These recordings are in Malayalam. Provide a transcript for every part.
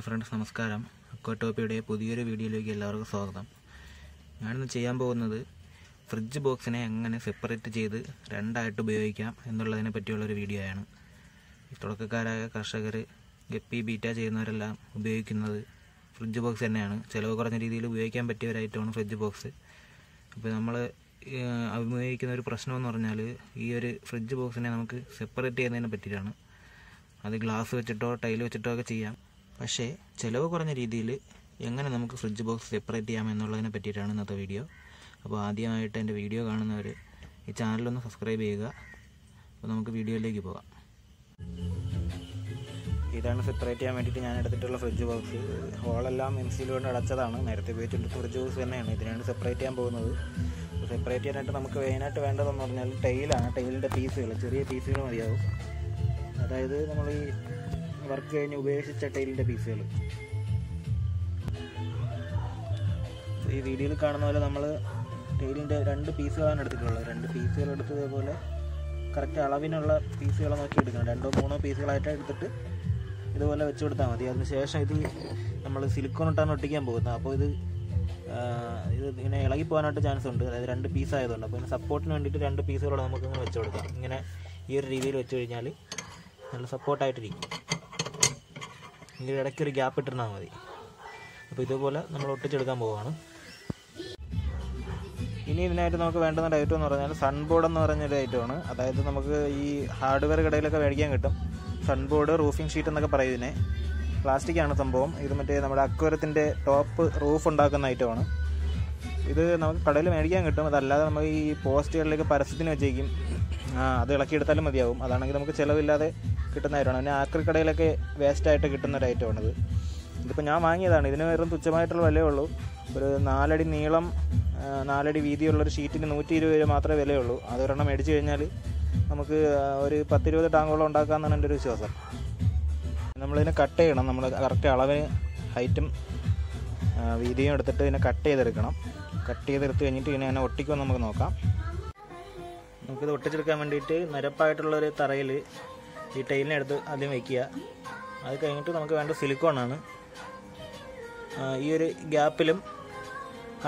ഹായ് ഫ്രണ്ട്സ് നമസ്കാരം. അക്കോട്ടോപ്പിയുടെ പുതിയൊരു വീഡിയോയിലേക്ക് എല്ലാവർക്കും സ്വാഗതം. ഞാനിന്ന് ചെയ്യാൻ പോകുന്നത് ഫ്രിഡ്ജ് ബോക്സിനെ എങ്ങനെ സെപ്പറേറ്റ് ചെയ്ത് രണ്ടായിട്ട് ഉപയോഗിക്കാം എന്നുള്ളതിനെ പറ്റിയുള്ളൊരു വീഡിയോ ആണ്. ഈ തുടക്കക്കാരായ കർഷകർ ഗപ്പി ബീറ്റ ചെയ്യുന്നവരെല്ലാം ഉപയോഗിക്കുന്നത് ഫ്രിഡ്ജ് ബോക്സ് തന്നെയാണ്. ചിലവ് കുറഞ്ഞ രീതിയിൽ ഉപയോഗിക്കാൻ പറ്റിയ ഒരു ഐറ്റമാണ് ഫ്രിഡ്ജ് ബോക്സ്. അപ്പോൾ നമ്മൾ അഭിമുഖീകരിക്കുന്ന ഒരു പ്രശ്നമെന്ന് പറഞ്ഞാൽ ഈ ഒരു ഫ്രിഡ്ജ് ബോക്സിനെ നമുക്ക് സെപ്പറേറ്റ് ചെയ്യുന്നതിനെ പറ്റിയിട്ടാണ്. അത് ഗ്ലാസ് വെച്ചിട്ടോ ടൈൽ വെച്ചിട്ടോ ഒക്കെ ചെയ്യാം. പക്ഷേ ചിലവ് കുറഞ്ഞ രീതിയിൽ എങ്ങനെ നമുക്ക് ഫ്രിഡ്ജ് ബോക്സ് സെപ്പറേറ്റ് ചെയ്യാം എന്നുള്ളതിനെ പറ്റിയിട്ടാണ് ഇന്നത്തെ വീഡിയോ. അപ്പോൾ ആദ്യമായിട്ട് എന്റെ വീഡിയോ കാണുന്നവർ ഈ ചാനലൊന്ന് സബ്സ്ക്രൈബ് ചെയ്യുക. അപ്പോൾ നമുക്ക് വീഡിയോയിലേക്ക് പോകാം. ഇതാണ് സെപ്പറേറ്റ് ചെയ്യാൻ വേണ്ടിയിട്ട് ഞാൻ എടുത്തിട്ടുള്ള ഫ്രിഡ്ജ് ബോക്സ്. ഹോളെല്ലാം എം സിയിൽ കൊണ്ട് അടച്ചതാണ്. നേരത്തെ ഉപയോഗിച്ചിട്ട് ഫ്രിഡ്ജ് ബോക്സ് തന്നെയാണ്. ഇതിനാണ് സെപ്പറേറ്റ് ചെയ്യാൻ പോകുന്നത്. സെപ്പറേറ്റ് ചെയ്യാനായിട്ട് നമുക്ക് മെയിനായിട്ട് വേണ്ടതെന്ന് പറഞ്ഞാൽ ടൈലാണ്. ടൈലിന്റെ പീസുകൾ ചെറിയ പീസുകൾ മതിയാവും. അതായത് നമ്മൾ ഈ വർക്ക് കഴിഞ്ഞ് ഉപേക്ഷിച്ച ടൈലിന്റെ പീസുകൾ ഈ വീഡിയോയിൽ കാണുന്ന പോലെ നമ്മൾ ടൈലിന്റെ രണ്ട് പീസുകളാണ് എടുത്തിട്ടുള്ളത്. രണ്ട് പീസുകൾ എടുത്തതേപോലെ കറക്റ്റ് അളവിനുള്ള പീസുകൾ നോക്കി എടുക്കണം. രണ്ടോ മൂന്നോ പീസുകളായിട്ട് എടുത്തിട്ട് ഇതുപോലെ വെച്ച് കൊടുത്താൽ മതി. അതിനുശേഷം ഇത് നമ്മൾ സിലിക്കോൺ ഇട്ടാണ് ഒട്ടിക്കാൻ പോകുന്നത്. അപ്പോൾ ഇത് ഇത് ഇങ്ങനെ ഇളകി പോകാനായിട്ട് ചാൻസ് ഉണ്ട്. അതായത് രണ്ട് പീസ് ആയതുകൊണ്ട്. അപ്പോൾ ഇതിന് സപ്പോർട്ടിന് വേണ്ടിയിട്ട് രണ്ട് പീസുകളോടെ നമുക്ക് ഇങ്ങനെ വെച്ച് കൊടുക്കാം. ഇങ്ങനെ ഈ ഒരു രീതിയിൽ വെച്ച് കഴിഞ്ഞാൽ നല്ല സപ്പോർട്ടായിട്ടിരിക്കും ഇതിന്റെ ഇടയ്ക്ക് ഒരു ഗ്യാപ്പ് ഇട്ടിരുന്നാൽ മതി. അപ്പോൾ ഇതുപോലെ നമ്മൾ ഒട്ടിച്ചെടുക്കാൻ പോവുകയാണ്. ഇനി ഇതിനായിട്ട് നമുക്ക് വേണ്ടുന്ന ഐറ്റം എന്ന് പറഞ്ഞാൽ സൺബോർഡ് എന്ന് പറഞ്ഞൊരു ഐറ്റമാണ് അതായത് നമുക്ക് ഈ ഹാർഡ്വെയർ കടയിലൊക്കെ മേടിക്കാൻ കിട്ടും. സൺബോർഡ് റൂഫിംഗ് ഷീറ്റ് എന്നൊക്കെ പറയും ഇതിനെ പ്ലാസ്റ്റിക് ആണ് സംഭവം. ഇത് മറ്റേ നമ്മുടെ അക്വരത്തിന്റെ ടോപ്പ് റൂഫ് ഉണ്ടാക്കുന്ന ഐറ്റമാണ് ഇത് നമുക്ക് കടയിൽ മേടിക്കാൻ കിട്ടും. അതല്ലാതെ നമുക്ക് ഈ പോസ്റ്റുകളിലേക്ക് പരസ്യത്തിന് വെച്ചേക്കും. അത് ഇളക്കിയെടുത്താലും മതിയാവും. അതാണെങ്കിൽ നമുക്ക് ചിലവില്ലാതെ കിട്ടുന്ന ഐറ്റമാണ് പിന്നെ ആക്രി കടയിലൊക്കെ വേസ്റ്റായിട്ട് കിട്ടുന്ന ഒരു ഐറ്റമാണിത് ഇതിപ്പോൾ ഞാൻ വാങ്ങിയതാണ്. ഇതിന് വെറും തുച്ഛമായിട്ടുള്ള വിലയേ ഉള്ളൂ. ഒരു നാലടി നീളം നാലടി വീതിയുള്ളൊരു ഷീറ്റിന് നൂറ്റി ഇരുപത് രൂപ മാത്രമേ വിലയുള്ളൂ. അതൊരെണ്ണം മേടിച്ച് കഴിഞ്ഞാൽ നമുക്ക് ഒരു പത്തിരുപത് ടാങ്കോളം ഉണ്ടാക്കാമെന്നാണ് എന്റെ ഒരു വിശ്വാസം. നമ്മളിതിനെ കട്ട് ചെയ്യണം. നമ്മൾ കറക്റ്റ് അളവിന് ഹൈറ്റും വീതിയും എടുത്തിട്ട് ഇതിനെ കട്ട് ചെയ്തെടുക്കണം. കട്ട് ചെയ്തെടുത്ത് കഴിഞ്ഞിട്ട് ഇതിനെ അങ്ങനെ ഒട്ടിക്കുമെന്ന് നമുക്ക് നോക്കാം. നമുക്കിത് ഒട്ടിച്ചെടുക്കാൻ വേണ്ടിയിട്ട് നിരപ്പായിട്ടുള്ളൊരു തറയിൽ ഈ ടൈലിനെ എടുത്ത് ആദ്യം വയ്ക്കുക അത് കഴിഞ്ഞിട്ട് നമുക്ക് വേണ്ട സിലിക്കോണാണ്. ഈ ഒരു ഗ്യാപ്പിലും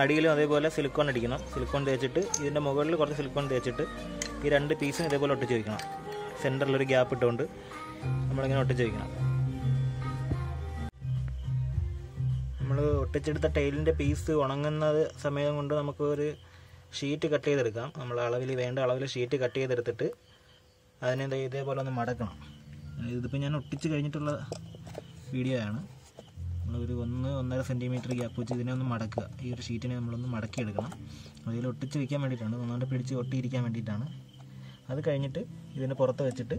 അടിയിലും അതേപോലെ സിലിക്കോൺ അടിക്കണം. സിലിക്കോൺ തേച്ചിട്ട് ഇതിന്റെ മുകളിൽ കുറച്ച് സിലിക്കോൺ തേച്ചിട്ട് ഈ രണ്ട് പീസും ഇതേപോലെ ഒട്ടിച്ച് വയ്ക്കണം സെന്ററിലൊരു ഗ്യാപ്പ് ഇട്ടുകൊണ്ട് നമ്മളിങ്ങനെ ഒട്ടിച്ച് വയ്ക്കണം നമ്മൾ ഒട്ടിച്ചെടുത്ത ടൈലിന്റെ പീസ് ഉണങ്ങുന്നത് സമയം കൊണ്ട് നമുക്ക് ഒരു ഷീറ്റ് കട്ട് ചെയ്തെടുക്കാം. നമ്മൾ അളവിൽ വേണ്ട അളവിൽ ഷീറ്റ് കട്ട് ചെയ്തെടുത്തിട്ട് അതിനെ ഇതേപോലെ ഒന്ന് മടക്കണം. ഇതിപ്പോൾ ഞാൻ ഒട്ടിച്ച് കഴിഞ്ഞിട്ടുള്ള വീഡിയോ ആണ്. നമ്മളൊരു ഒന്ന് ഒന്നര സെന്റിമീറ്റർ ഗ്യാപ്പ് വെച്ച് ഇതിനെ ഒന്ന് മടക്കുക. ഈ ഒരു ഷീറ്റിനെ നമ്മളൊന്ന് മടക്കി എടുക്കണം അതിൽ ഒട്ടിച്ച് വയ്ക്കാൻ വേണ്ടിയിട്ടാണ്. ഒന്നുകൊണ്ട് പിടിച്ച് ഒട്ടിയിരിക്കാൻ വേണ്ടിയിട്ടാണ്. അത് കഴിഞ്ഞിട്ട് ഇതിന്റെ പുറത്ത് വെച്ചിട്ട്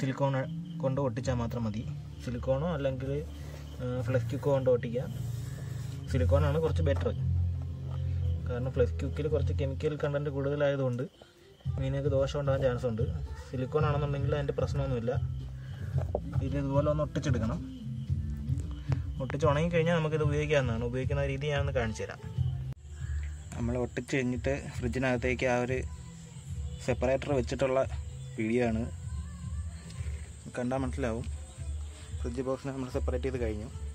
സിലിക്കോൺ കൊണ്ട് ഒട്ടിച്ചാൽ മാത്രം മതി. സിലിക്കോണോ അല്ലെങ്കിൽ ഫ്ലെക്സ് ക്യൂക്കോ കൊണ്ട് ഒട്ടിക്കുക. സിലിക്കോണാണ് കുറച്ച് ബെറ്റർ കാരണം ഫ്ലെക്സ് ക്യൂക്കിൽ കുറച്ച് കെമിക്കൽ കണ്ടന്റ് കൂടുതലായതുകൊണ്ട് മീനൊക്കെ ദോഷം ഉണ്ടാകാൻ ചാൻസ് ഉണ്ട്. സിലിക്കോൺ ആണെന്നുണ്ടെങ്കിൽ അതിന്റെ പ്രശ്നമൊന്നുമില്ല. ഇത് ഇതുപോലെ ഒന്ന് ഒട്ടിച്ചെടുക്കണം. ഒട്ടിച്ച് ഉണങ്ങി കഴിഞ്ഞാൽ നമുക്കിത് ഉപയോഗിക്കാവുന്നതാണ്. ഉപയോഗിക്കുന്ന രീതി ഞാനൊന്ന് കാണിച്ചു തരാം. നമ്മൾ ഒട്ടിച്ച് കഴിഞ്ഞിട്ട് ഫ്രിഡ്ജിനകത്തേക്ക് ആ ഒരു സെപ്പറേറ്റർ വെച്ചിട്ടുള്ള വീഡിയോ ആണ്. കണ്ടാൽ മനസ്സിലാവും. ഫ്രിഡ്ജ് ബോക്സിനെ നമ്മൾ സെപ്പറേറ്റ് ചെയ്ത് കഴിഞ്ഞു.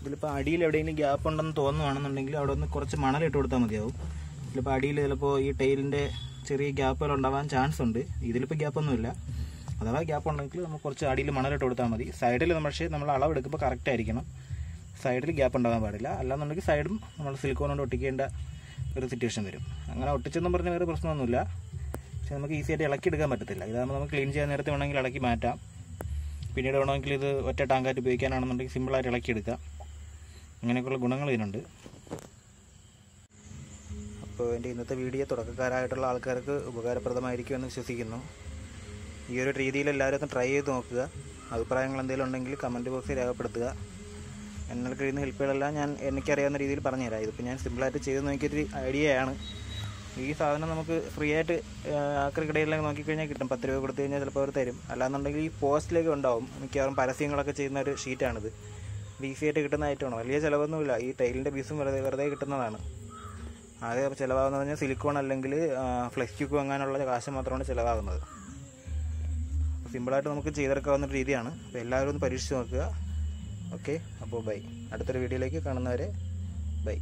ഇതിലിപ്പോൾ അടിയിൽ എവിടെയെങ്കിലും ഗ്യാപ്പ് ഉണ്ടെന്ന് തോന്നുവാണെന്നുണ്ടെങ്കിൽ അവിടെ ഒന്ന് കുറച്ച് മണലിട്ട് കൊടുത്താൽ മതിയാവും. ഇതിലിപ്പോൾ അടിയിൽ ചിലപ്പോൾ ഈ ടൈലിന്റെ ചെറിയ ഗ്യാപ്പുകൾ ഉണ്ടാവാൻ ചാൻസ് ഉണ്ട്. ഇതിലിപ്പോൾ ഗ്യാപ്പൊന്നുമില്ല അഥവാ ഗ്യാപ്പ് ഉണ്ടെങ്കിൽ നമുക്ക് കുറച്ച് അടിയിൽ മണലിട്ട് കൊടുത്താൽ മതി. സൈഡിൽ പക്ഷേ നമ്മൾ അളവെടുക്കുമ്പോൾ കറക്റ്റ് ആയിരിക്കണം. സൈഡിൽ ഗ്യാപ്പ് ഉണ്ടാകാൻ പാടില്ല. അല്ലാന്നുണ്ടെങ്കിൽ സൈഡും നമ്മൾ സിലിക്കോൺ കൊണ്ട് ഒട്ടിക്കേണ്ട ഒരു സിറ്റുവേഷൻ വരും. അങ്ങനെ ഒട്ടിച്ചെന്നും പറഞ്ഞ വേറെ പ്രശ്നമൊന്നുമില്ല. പക്ഷെ നമുക്ക് ഈസി ആയിട്ട് ഇളക്കി എടുക്കാൻ പറ്റത്തില്ല. ഇതാകുമ്പോൾ നമുക്ക് ക്ലീൻ ചെയ്യാൻ നേരത്തെ വേണമെങ്കിൽ ഇളക്കി മാറ്റാം. പിന്നീട് വേണമെങ്കിൽ ഇത് ഒറ്റ ടാങ്കായിട്ട് ഉപയോഗിക്കാനാണെന്നുണ്ടെങ്കിൽ സിമ്പിളായിട്ട് ഇളക്കി എടുക്കാം. അങ്ങനെയൊക്കെയുള്ള ഗുണങ്ങൾ ഇതിനുണ്ട്. അപ്പോൾ എന്റെ ഇന്നത്തെ വീഡിയോ തുടക്കക്കാരായിട്ടുള്ള ആൾക്കാർക്ക് ഉപകാരപ്രദമായിരിക്കും എന്ന് വിശ്വസിക്കുന്നു. ഈ ഒരു രീതിയിൽ എല്ലാവരും ഒന്ന് ട്രൈ ചെയ്ത് നോക്കുക. അഭിപ്രായങ്ങൾ എന്തെങ്കിലും ഉണ്ടെങ്കിൽ കമന്റ് ബോക്സിൽ രേഖപ്പെടുത്തുക. എന്നാൽ കഴിയുന്ന ഹെൽപ്പുകളെല്ലാം ഞാൻ എനിക്കറിയാവുന്ന രീതിയിൽ പറഞ്ഞുതരാം. ഇതിപ്പോൾ ഞാൻ സിമ്പിളായിട്ട് ചെയ്ത് നോക്കിയൊരു ഐഡിയയാണ് ഈ സാധനം നമുക്ക് ഫ്രീ ആയിട്ട് ആക്രിക്കടയിലൊക്കെ നോക്കിക്കഴിഞ്ഞാൽ കിട്ടും. പത്ത് രൂപ കൊടുത്തു കഴിഞ്ഞാൽ ചിലപ്പോൾ അവർ തരും. അല്ലാന്നുണ്ടെങ്കിൽ ഈ പോസ്റ്റിലേക്ക് ഉണ്ടാവും. മിക്കവാറും പരസ്യങ്ങളൊക്കെ ചെയ്യുന്ന ഒരു ഷീറ്റാണിത് ഈസി ആയിട്ട് കിട്ടുന്ന ഐറ്റമാണ് വലിയ ചിലവൊന്നുമില്ല. ഈ ടൈലിന്റെ പീസും വെറുതെ വെറുതെ കിട്ടുന്നതാണ്. ആകെ ചിലവാകുന്നത് പറഞ്ഞാൽ സിലിക്കോൺ അല്ലെങ്കിൽ ഫ്ലെക്സ് അങ്ങനെയുള്ള കാശ് മാത്രമാണ് ചിലവാകുന്നത്. സിമ്പിളായിട്ട് നമുക്ക് ചെയ്തെടുക്കാവുന്ന രീതിയാണ്. അപ്പോൾ എല്ലാവരും ഒന്ന് പരീക്ഷിച്ച് നോക്കുക. ഓക്കെ അപ്പോൾ ബൈ അടുത്തൊരു വീഡിയോയിലേക്ക് കാണുന്നവരെ ബൈ